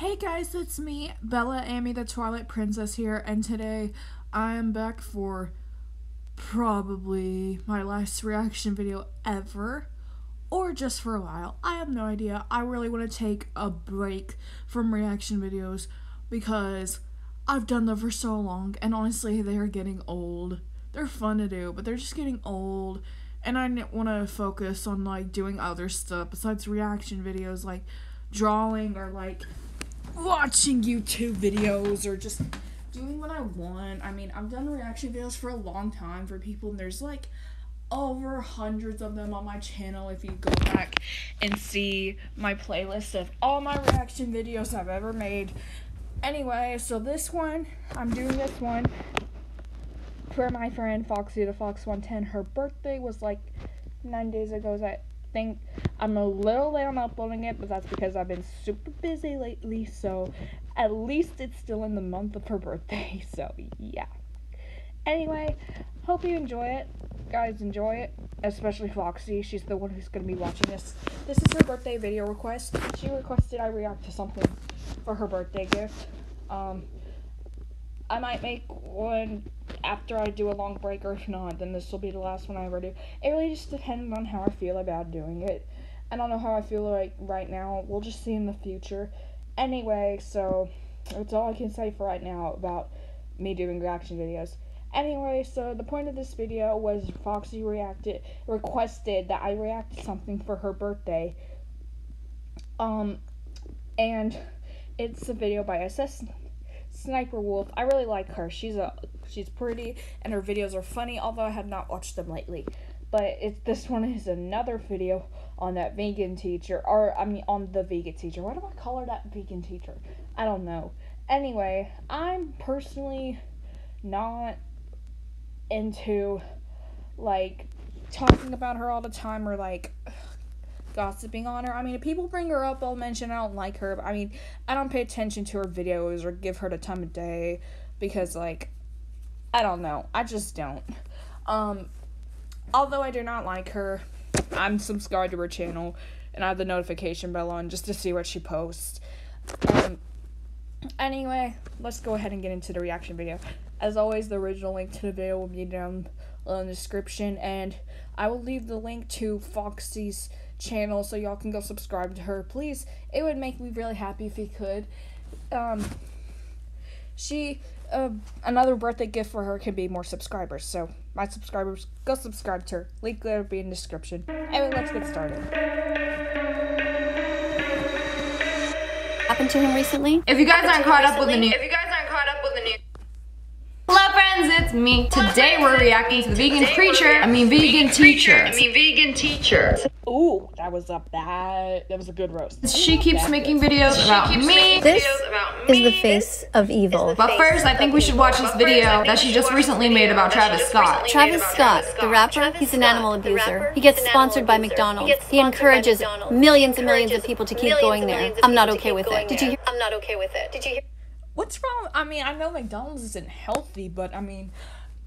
Hey guys, it's me, Bella Amee the Twilight Princess here, and today I am back for probably my last reaction video ever, or just for a while. I have no idea. I really want to take a break from reaction videos because I've done them for so long, and honestly, they are getting old. They're fun to do, but they're just getting old, and I want to focus on like doing other stuff besides reaction videos, like drawing or like watching YouTube videos or just doing what I want. I mean, I've done reaction videos for a long time for people, and there's like over hundreds of them on my channel if you go back and see my playlist of all my reaction videos I've ever made. Anyway, so this one, I'm doing this one for my friend Foxy the Fox 110. Her birthday was like nine days ago. I think I'm a little late on uploading it, but that's because I've been super busy lately. So at least it's still in the month of her birthday. So yeah. Anyway, hope you enjoy it. Guys, enjoy it. Especially Foxy. She's the one who's going to be watching this. This is her birthday video request. She requested I react to something for her birthday gift. Um, I might make one after I do a long break, or if not, then this will be the last one I ever do. It really just depends on how I feel about doing it. I don't know how I feel like right now. We'll just see in the future. Anyway, so that's all I can say for right now about me doing reaction videos. Anyway, so the point of this video was Foxy reacted requested that I react to something for her birthday. Um and it's a video by SS Sniper Wolf. I really like her. She's a she's pretty and her videos are funny, although I have not watched them lately. But it, this one is another video on that vegan teacher, or I mean on the vegan teacher. Why do I call her that vegan teacher? I don't know. Anyway, I'm personally not into like talking about her all the time or like gossiping on her. I mean, if people bring her up, I'll mention I don't like her. But I mean, I don't pay attention to her videos or give her the time of day because, like, I don't know. I just don't. Um, although I do not like her, I'm subscribed to her channel and I have the notification bell on just to see what she posts. Um, anyway, let's go ahead and get into the reaction video. As always, the original link to the video will be down in the description, and I will leave the link to Foxy's channel so y'all can go subscribe to her. Please, it would make me really happy if you could. Um, she, uh, another birthday gift for her can be more subscribers. So, my subscribers, go subscribe to her. Link will be in the description. Anyway, let's get started. Happened to him recently? If you guys aren't caught up with the news, If you guys aren't caught up with the news. hello friends, it's me. Today we're reacting to the vegan preacher, I mean vegan teacher. I mean vegan teacher. Ooh, that was a bad, that was a good roast. She keeps making videos about me. This Videos about is the face of evil. But first, I think we should watch this video that she just recently made about Travis Scott. Travis Scott, the rapper, he's an animal abuser. He gets sponsored by McDonald's. He encourages millions and millions of people to keep going there. I'm not okay with it. Did you hear? I'm not okay with it. Did you hear? What's wrong? I mean, I know McDonald's isn't healthy, but I mean,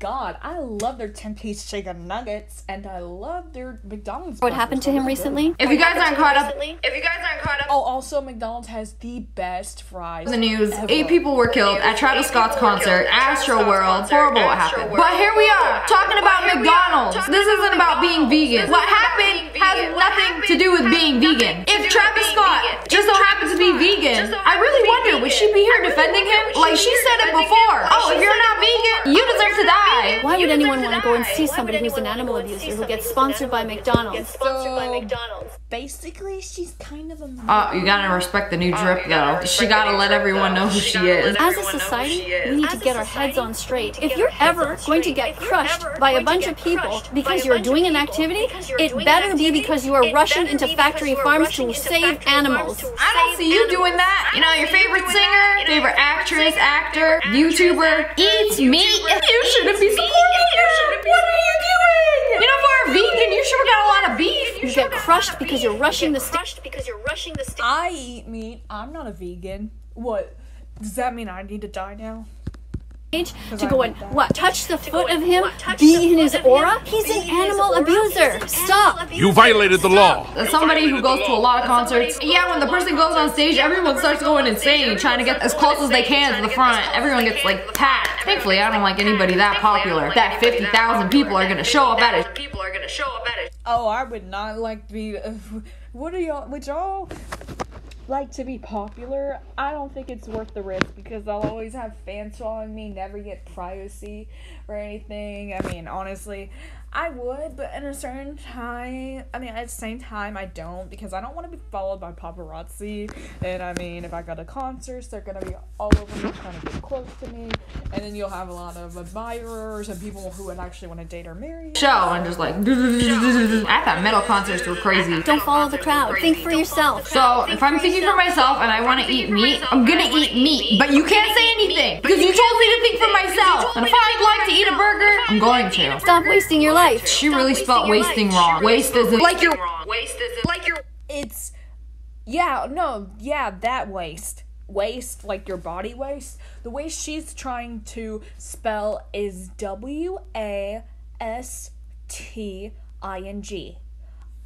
God, I love their 10 piece chicken nuggets and I love their McDonald's. What happened to him recently? If you guys aren't caught up If you guys aren't caught up. Oh, also, McDonald's has the best fries. in the news, eight people were killed at Travis Scott's concert, Astroworld. Horrible what happened. But here we are, talking about McDonald's. This isn't about being vegan. What happened has nothing to do with being vegan. If Travis Scott just so happens to be vegan, I really wonder, would she be here defending him? Like she said it before. Oh, if you're not vegan, you deserve to die. Why would anyone want to go and see somebody who's an animal abuser who gets sponsored by McDonald's? Sponsored by So- McDonald's. Basically, she's kind of a. Oh, you gotta respect the new oh, drip though. She gotta let everyone know who she is. As a society, we need to get our heads on straight. If you're ever going to get crushed by a bunch of people because you're doing an activity, it better be because you are rushing into factory farms to save animals. I don't see you doing that. You know, your favorite singer, favorite actress, actor, YouTuber eats meat. You shouldn't be supporting her. What are you doing? You know, for a vegan, you sure got a lot of beef. You get crushed because you're rushing the sta- Crushed because you're rushing the. St- I eat meat. I'm not a vegan. What? Does that mean I need to die now? to go and what touch the foot of him, be in his aura. He's an animal abuser. Stop. You violated the law. As somebody who goes to a lot of concerts, yeah, when the person goes on stage, everyone starts going insane, trying to get as close as they can to the front. Everyone gets like packed. Thankfully, I don't like anybody that popular. That 50,000 people are gonna show up at it. People are gonna show up at it. Oh, I would not like to be. What are y'all? Would y'all like to be popular? I don't think it's worth the risk because I'll always have fans following me, never get privacy or anything. I mean, honestly, I would, but in a certain time, I mean, at the same time, I don't because I don't want to be followed by paparazzi. And I mean, if I go to concerts, they're gonna be all over me trying to get close to me, and then you'll have a lot of admirers and people who would actually want to date or marry. you. Show and just like. I thought metal concerts were crazy. Don't follow the crowd. Think for yourself. So if I'm thinking for myself and I want to eat meat, I'm gonna eat meat. But you can't say anything because you told me to think for myself. And if I'd like to eat a burger, I'm going to. Stop wasting your life. She really spelled wasting wrong. Waste isn't like you're Wrong. Waste is like you're. it's yeah no yeah that waste waste like your body waste the way she's trying to spell is w a s t i n g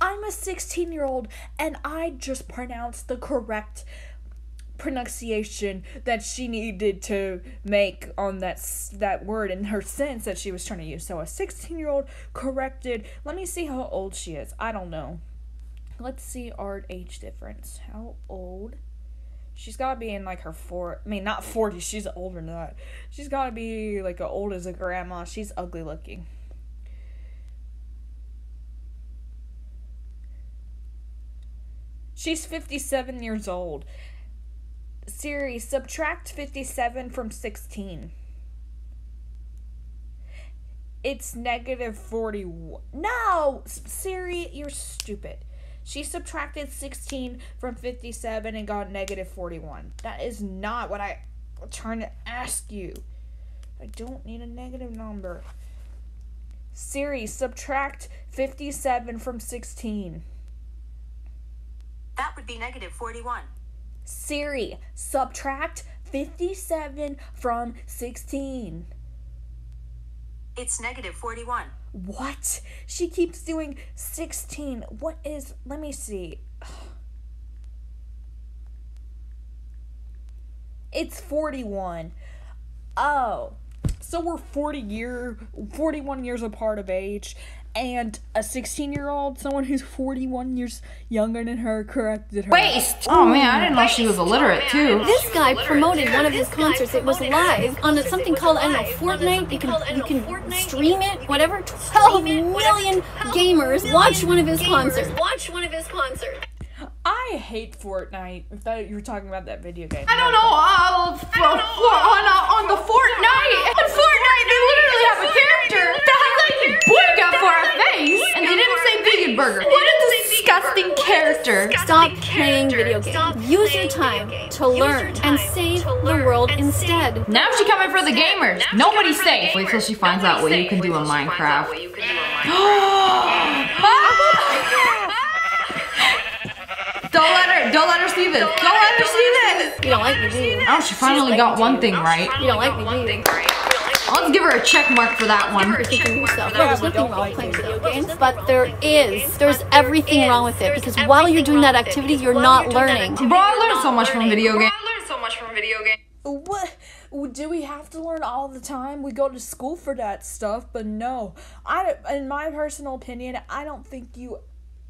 i'm a 16 year old and i just pronounced the correct pronunciation that she needed to make on that that word in her sense that she was trying to use so a 16 year old corrected let me see how old she is i don't know Let's see art age difference. How old? She's gotta be in like her four. I mean, not forty. She's older than that. She's gotta be like a old as a grandma. She's ugly looking. She's fifty-seven years old. Siri, subtract fifty-seven from sixteen. It's negative 41. No! Siri, you're stupid. She subtracted 16 from 57 and got negative 41. That is not what I was trying to ask you. I don't need a negative number. Siri, subtract 57 from 16. That would be negative 41. Siri, subtract 57 from 16. It's negative 41. What? She keeps doing 16. What is. Let me see. It's 41. Oh. So we're 40 year 41 years apart of age and a 16 year old, someone who's 41 years younger than her, corrected her. waste. Oh man, I didn't know she was illiterate too. This guy promoted one of his concerts. It was live on something called I don't know Fortnite. You can you can stream it. Whatever. 12 million gamers watched one of his concerts. Watch one of his concerts. I hate Fortnite. If that you were talking about that video game. I don't know. Uh, f- f- on Stop playing video games. Use your time to learn and save the world instead. Now she's coming for the gamers. Nobody's safe. Wait till she finds out what you can do in Minecraft. You can do in Minecraft. Don't let her. Don't let her see this. Don't let her see this. You don't like me, do you? Oh, she finally got one thing right. You don't like me, do you? Let's give her a check mark for that one. You're thinking to yourself, no, there's nothing wrong with playing video games, but there is. There's everything wrong with it because while you're doing that activity, you're not learning. Bro, I learned so much from video games. I learned so much from video games. What? Do we have to learn all the time? We go to school for that stuff, but no. I, in my personal opinion, I don't think you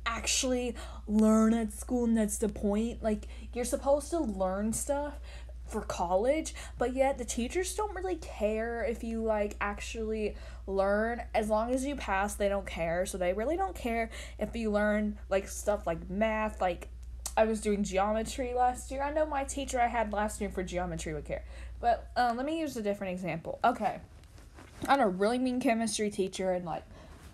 actually learn at school, and that's the point. Like, you're supposed to learn stuff for college, but yet the teachers don't really care if you, like, actually learn. As long as you pass, they don't care. So they really don't care if you learn, like, stuff like math, like, I was doing geometry last year. I know my teacher I had last year for geometry would care. But um, let me use a different example. Okay. I had a really mean chemistry teacher in like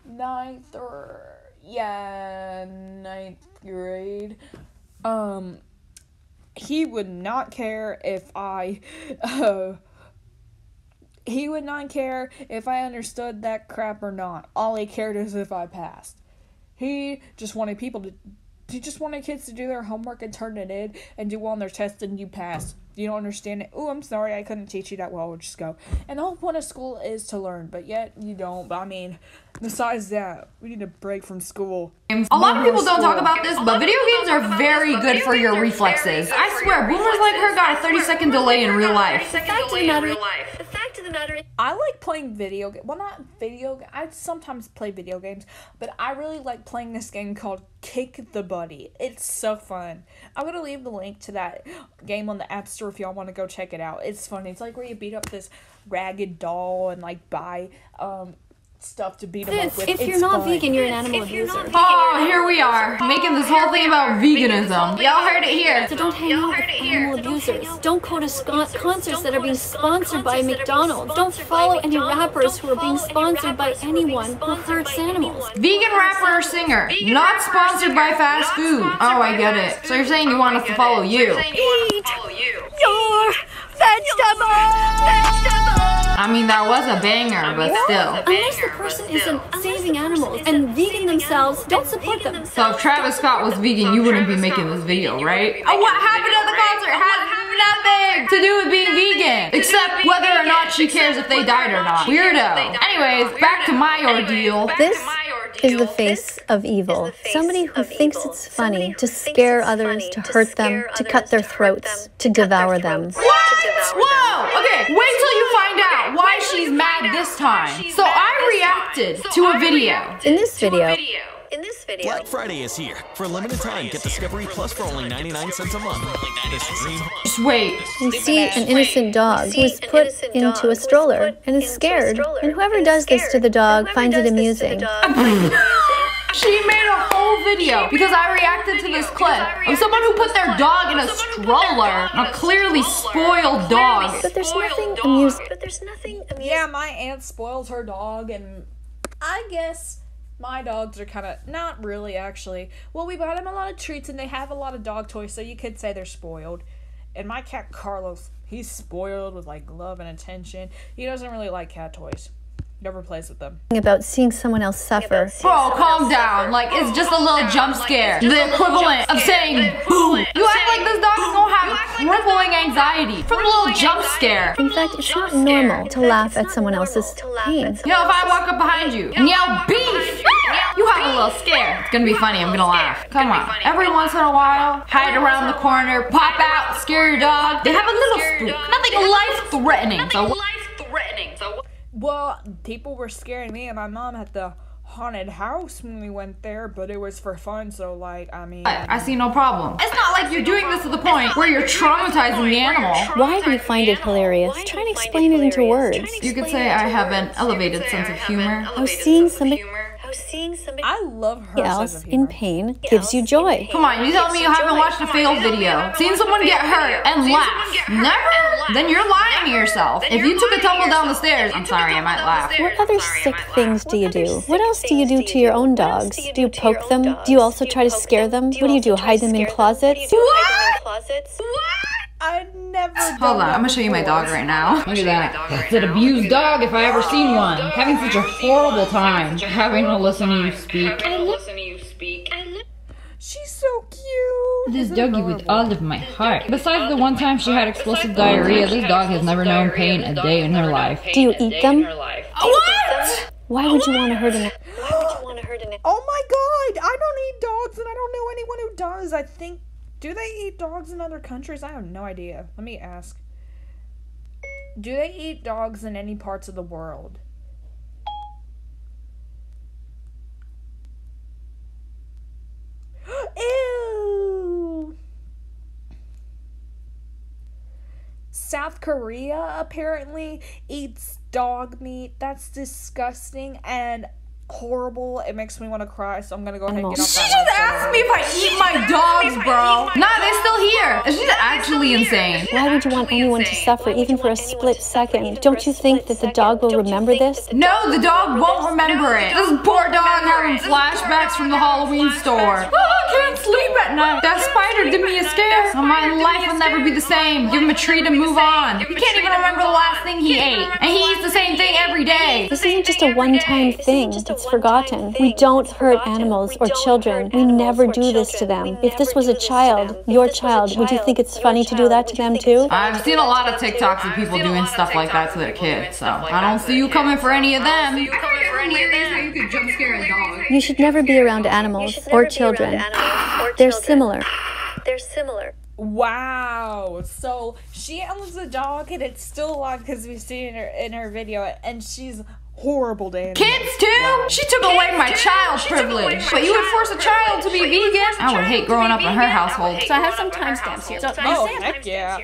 ninth or yeah, ninth grade. Um he would not care if I uh he would not care if I understood that crap or not. All he cared is if I passed. He just wanted people to he just wanted kids to do their homework and turn it in and do well on their tests and you pass. You don't understand it. Oh, I'm sorry, I couldn't teach you that well. We'll just go. And the whole point of school is to learn, but yet you don't. But I mean, besides that, we need a break from school. A lot of people don't talk about this, but video games are very good for your reflexes. I swear, boomers like her got a 30 second delay in real life. The fact of the I like playing video games. Well, not video. I sometimes play video games, but I really like playing this game called Kick the Buddy. It's so fun. I'm gonna leave the link to that game on the App Store if y'all want to go check it out. It's fun. It's like where you beat up this ragged doll and like buy um stuff to beat them up with. if It's you're not fun. vegan, you're an animal if you're abuser. not Oh, here we are, making this whole thing about veganism. Y'all heard it here. So don't hang out with animal abusers. Don't go to concerts that are being sponsored by McDonald's. Don't follow any rappers who are being sponsored by anyone who hurts animals. Vegan rapper or singer, not sponsored by fast food. Oh, I get it. So you're saying you want us to follow you? Eat follow you. your vegetables! I mean, that was a banger, but still. Unless the person isn't saving animals and vegan themselves, don't support them. So if Travis Scott was vegan, you wouldn't be making this video, right? Oh, what happened at the concert has nothing to do with being vegan, except whether or not she cares if they died or not. Weirdo. Anyways, back to my ordeal. This is the face of evil. Somebody who thinks it's funny to scare others, to hurt them, to cut their throats, to devour them. What? Whoa! Okay, wait till you find out why she's mad this time. So I reacted to a video. In this video, In this video, Black Friday is here. For a limited time, get Discovery Plus for only 99 cents a month. This dream Just wait. we see an innocent dog who is put into a stroller and is scared. And whoever does this to the dog finds it amusing. She made a whole video because I reacted to this clip of someone who put their dog in a stroller, a clearly spoiled dog. But there's nothing amusing. but there's nothing amusing. Yeah, my aunt spoils her dog, and I guess my dogs are kind of not really actually. Well, we buy them a lot of treats, and they have a lot of dog toys, so you could say they're spoiled. And my cat Carlos, he's spoiled with like love and attention. He doesn't really like cat toys. Never plays with them. About seeing someone else suffer. Bro, calm down. Like, it's just a little jump scare. The equivalent of saying boo. You act like this dog is gonna have crippling anxiety from a little jump scare. In fact, it's not normal to laugh at someone else's pain. You know, if I walk up behind you and yell beef, you have a little scare. It's gonna be funny. I'm gonna laugh. Come on. Every once in a while, hide around the corner, pop out, scare your dog. They have a little spook. Nothing life threatening. So, life threatening. So Well, people were scaring me and my mom at the haunted house when we went there, but it was for fun, so like, I mean. I see no problem. It's not like you're doing this to the point where you're traumatizing the animal. Why do you find it hilarious? Try and explain it into words. You could say I have an elevated sense of humor. How seeing somebody How seeing somebody I love her else in humor. pain gives you joy. Come on, you tell me you haven't watched a fail video, seen someone get hurt, and laugh. Never? Then you're lying to yourself. If you took a tumble down the stairs, I'm sorry, I might laugh. What other sick things do you do? What else do you do to your own dogs? Do you poke them? Do you also try to scare them? What do you do? Hide them in closets? What? closets? I never. Hold on, I'm gonna show you my dog right now. Look at that. It's an abused dog if I ever oh, seen one. Having such a horrible time having to listen to you speak. Listen to you speak. She's so cute. This doggy with all of my heart. Besides the one time she had explosive diarrhea, this dog has never known pain a day in her life. Oh, Do you eat them? What? Why would you want to hurt an want to hurt an Oh my god, I don't eat dogs and I don't know anyone who does. I think. Do they eat dogs in other countries? I have no idea. Let me ask. Do they eat dogs in any parts of the world? Ew! South Korea apparently eats dog meat. That's disgusting and horrible. It makes me want to cry, so I'm gonna go ahead and get off She just asked me if I eat my dogs, bro. Nah, they're still here. She's actually insane. Why would you want anyone to suffer even for a split second? Don't you think that the dog will remember this? No, the dog won't remember it. This poor dog having flashbacks from the Halloween store. I can't sleep at night. That spider did me a scare. So my life will never be the same. Give him a treat and move on. He can't even remember the last thing he ate. And he eats the same thing every day. This isn't just a one time thing, it's forgotten. We don't hurt animals or children. We never do this to them. If this was a child, your child, would you think it's funny to do that to them too? I've seen a lot of TikToks of people doing stuff like that to their kids, so I don't see you coming for any of them. You could jump scare a dog. You should never be around animals or children. They're similar. They're similar. Wow. So she owns a dog and it's still alive because we've seen in her in her video and she's horrible to animals. Kids too? She took away my child privilege. But you would force a child to be vegan? I would hate growing up in her household. So I have some timestamps here. So they Oh, say heck yeah.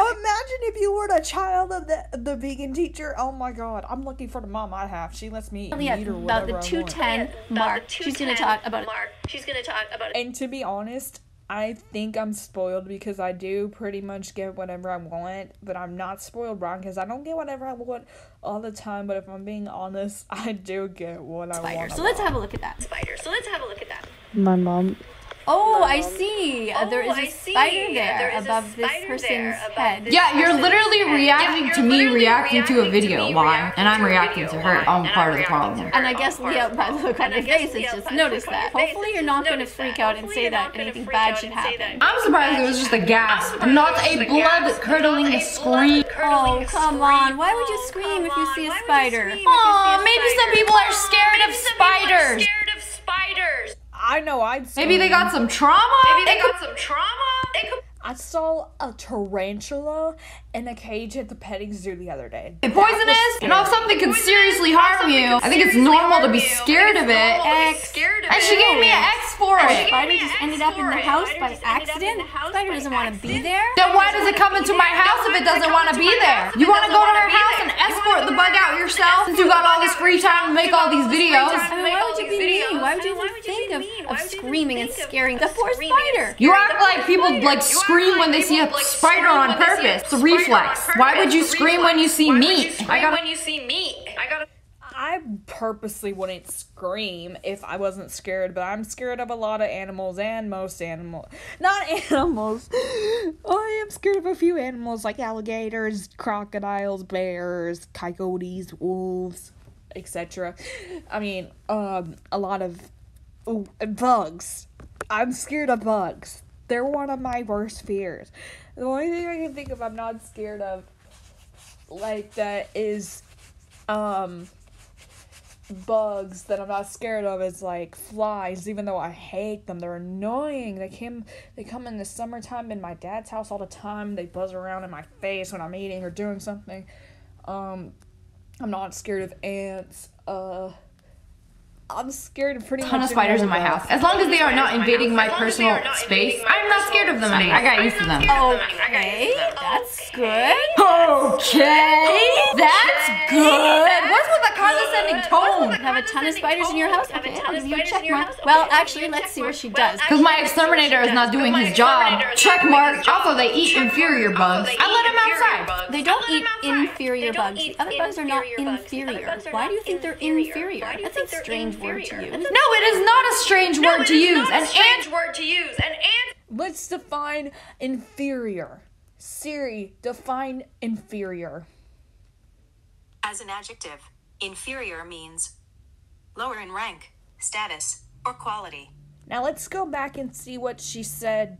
Oh, imagine if you were the child of the the vegan teacher. Oh my god. I'm looking for the mom I have. She lets me yeah, eat or whatever about whatever the I want. 210 mark. She's going to talk about Mark. She's gonna talk about And to be honest, I think I'm spoiled because I do pretty much get whatever I want, but I'm not spoiled wrong because I don't get whatever I want all the time. But if I'm being honest, I do get what I spiders. want. So let's have a look at that. spiders. So let's have a look at that. My mom. Oh, I see. Uh, there Oh, is a I see. spider there There is a above this person's there above head. this Yeah, you're literally head. reacting Yeah, to you're me literally reacting to a video. me Why? And I'm to reacting to her. Why? I'm part of the problem. And I guess I'm by the look on And I your guess face, Leah, it's just by the noticed that. Hopefully you're not going to freak out and say that anything bad should happen. I'm surprised it was just a gasp, not a blood curdling scream. Oh, come on. Why would you scream if you see a spider? Aw, maybe some people are scared of spiders. Scared of spiders. I know. I'd. Maybe they got some trauma. Maybe they It could- got some trauma. They could I saw a tarantula in a cage at the petting zoo the other day. be poisonous. You know, if something could seriously harm you, I think it's normal to be scared of it. X. scared of And she gave me an X for A it. spider just ended up in the house by accident? Spider doesn't want to be there? Then why does it come into my house if it doesn't want to be there? You want to go to her house and escort the bug out yourself since you got all this free time to make all these videos? I mean, why would you be mean? Why would you even think of, of screaming and scaring the poor spider? You act like people like scream when they see a spider on purpose. It's a reflex. Why would you scream when you see meat? I got when you see meat. I gotta. I purposely wouldn't scream if I wasn't scared, but I'm scared of a lot of animals and most animals. Not animals. I am scared of a few animals like alligators, crocodiles, bears, coyotes, wolves, etc. I mean, um, a lot of ooh, bugs. I'm scared of bugs. They're one of my worst fears. The only thing I can think of I'm not scared of like that is um bugs that I'm not scared of is like flies, even though I hate them. They're annoying. They came they come in the summertime in my dad's house all the time. They buzz around in my face when I'm eating or doing something. Um I'm not scared of ants. Uh I'm scared of pretty ton much of spiders in my other house. As long as they are not invading my personal space, I'm not scared of them anymore. I got used to them. Okay, that's good. Okay, that's good. What's with the condescending tone? Have a ton of spiders in your house? Okay, I'll give you a check mark. Well, actually, let's see what she does. Because my exterminator is not doing his job. Check mark. Also, they eat inferior bugs. I let them outside. They don't eat inferior bugs. The other bugs are not inferior. Why do you think they're inferior? That's a strange word to use. No, it is not a strange word to use. An ant. word to use. An ant. Let's define inferior. Siri, define inferior. As an adjective, inferior means lower in rank, status, or quality. Now let's go back and see what she said.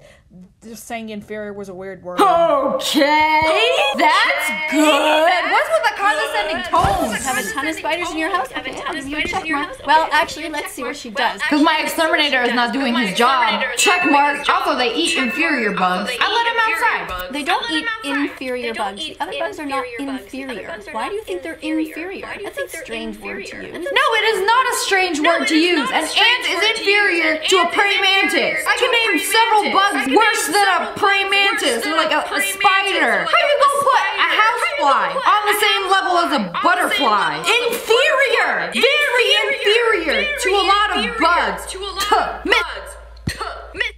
Just saying inferior was a weird word. Okay, that's good. What's with the condescending tone? Have a ton of spiders in your house? Okay, I'll give you a check mark. Well, actually, let's see what she does. Because my exterminator is not doing his job. Check mark. Also, they eat inferior bugs. I let them outside. They don't eat inferior bugs. The other bugs are not inferior. Why do you think they're inferior? That's a strange word to use. No, it is not a strange word to use. An ant is inferior to a praying mantis. I can name several bugs worse than a praying mantis or like a, a spider. How you gonna put a housefly on the same level as a butterfly? Inferior, very inferior to a lot of bugs. Tuh,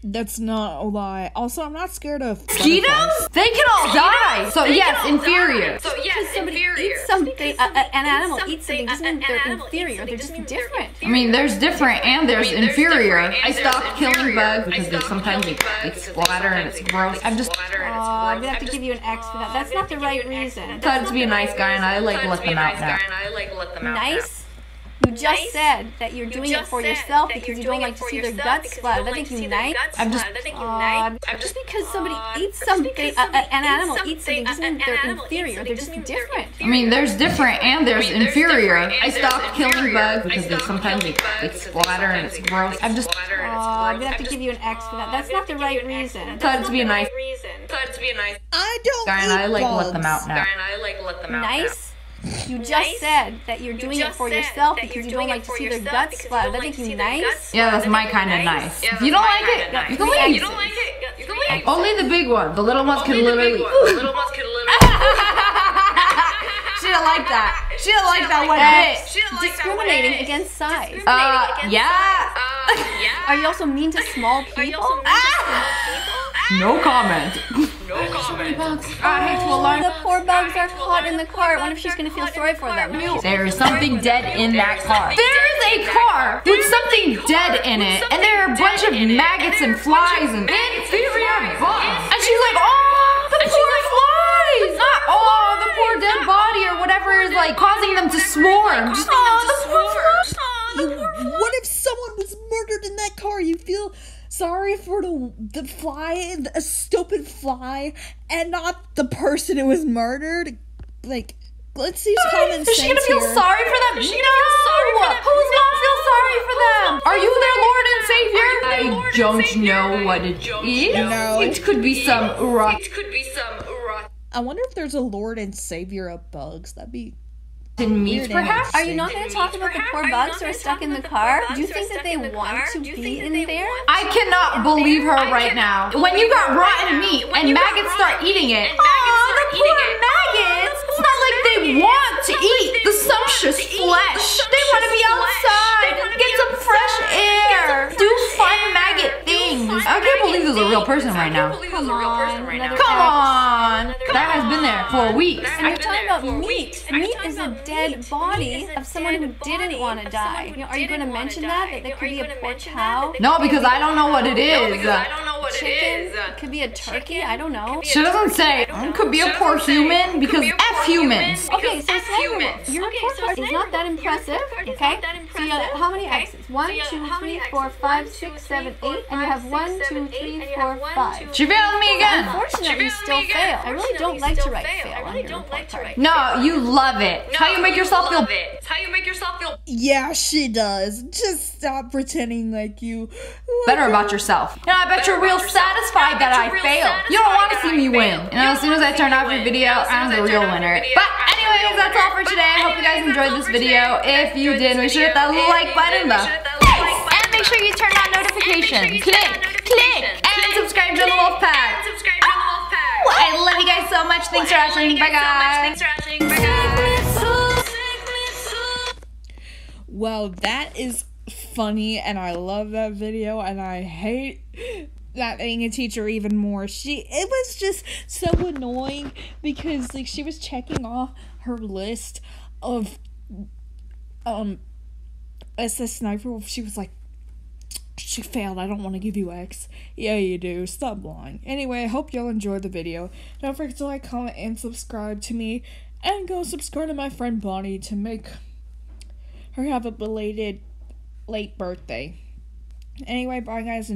That's not a lie. Also, I'm not scared of Mosquitoes? They can all die. So yes, inferior. So yes, Somebody inferior. eats something, a, a, an animal eats something doesn't mean they're inferior. They're just different. I mean, there's different and there's inferior. I stopped killing bugs because they sometimes they, they splatter and it's gross. I'm just Oh, I'm gonna have to give you an X for that. That's not the right reason. decided to be a nice guy and I like let them out now. And I like let them out. Nice? You just said that you're doing it for yourself because you don't like to see their guts splattered. That think you nice? I'm just Uh, just because somebody eats something, a, a, an animal eats something doesn't mean they're inferior. They're just different. I mean, there's different and there's inferior. I stopped killing bugs because they sometimes they, they splatter and it's gross. I'm just I'm gonna have to give you an X for that. That's not the right reason. decided to be a nice Decided to be a nice I don't guy and I like let them out now. guy and I like let them out. Nice? You just said that you're doing it for yourself because you don't like to see their guts splattered. That think you nice? Yeah, that's my kind of nice. If you don't like it, you can leave. You don't like it? You can leave. Only the big one. The little ones can literally. The little ones can literally. She didn't like that. She didn't like that one bit. She didn't like that one Discriminating against size. Uh, yeah. Uh, yeah. Are you also mean to small people? No comment. No comment. I hate to alarm. The poor bugs are caught in the cart. What if she's gonna feel sorry for them? There is something dead in that car. There is a car with something dead in it, and there are a bunch of maggots and flies and inferior bugs. And she's like, oh, the poor flies! Not, oh, the poor dead body or whatever is like causing them to swarm. Just, oh, the poor flies. What if someone was murdered in that car? You feel sorry for the the fly, the stupid fly, and not the person who was murdered. Like, let's use common Is sense she gonna feel here. sorry for them? no! Who's gonna feel sorry for them? Are you their Lord and Savior? I don't know what it is. No. It could be some rotten Could be some rotten. I wonder if there's a Lord and Savior of bugs. That'd be meat, perhaps. Are you not going to talk about the poor bugs who are stuck in the car? Do you think that they want to be in there? I cannot believe her right now. When you got rotten meat and maggots start eating it, oh, the poor maggots! Want to eat the sumptuous flesh. They want to be outside, get some fresh air, do fun maggot things. I can't believe there's a real person right now. Come on, Come on! That has been there for weeks. And you're talking about meat. Meat is a dead body of someone who didn't want to die. Are you going to mention that? That there could be a poor cow? No, because I don't know what it is. I don't know what Chicken? could be a turkey? I don't know. She doesn't say. It could be a poor human because F humans. Okay, so second humans. Your report card is not that impressive, okay? So you have how many X's? One, two, three, four, five, six, seven, eight, and you have one, two, three, four, five. She failed me again. Unfortunately, you still fail. I really don't like to write fail on your report card. No, you love it. It's how you make yourself feel Love it. It's how you make yourself feel Yeah, she does. Just stop pretending like you better about yourself. You know, I bet you're real satisfied that I failed. You don't want to see me win. You know, as soon as I turn off your video, I'm the real winner. But anyways, that's all for today. I hope you guys enjoyed this video. If you did, make sure to hit that like button, the and make sure you turn on notifications. Click, click, and subscribe to the Wolf Pack. subscribe to the Wolf Pack. I love you guys so much. Thanks for watching. Bye, guys. Thanks for watching. Bye, guys. Well, that is funny, and I love that video, and I hate that vegan teacher even more. She it was just so annoying because like she was checking off her list of um SS sniper. She was like, she failed. I don't want to give you X. Yeah, you do. Stop lying. Anyway, I hope y'all enjoyed the video. Don't forget to like, comment, and subscribe to me. And go subscribe to my friend Bonnie to make her have a belated late birthday. Anyway, bye guys.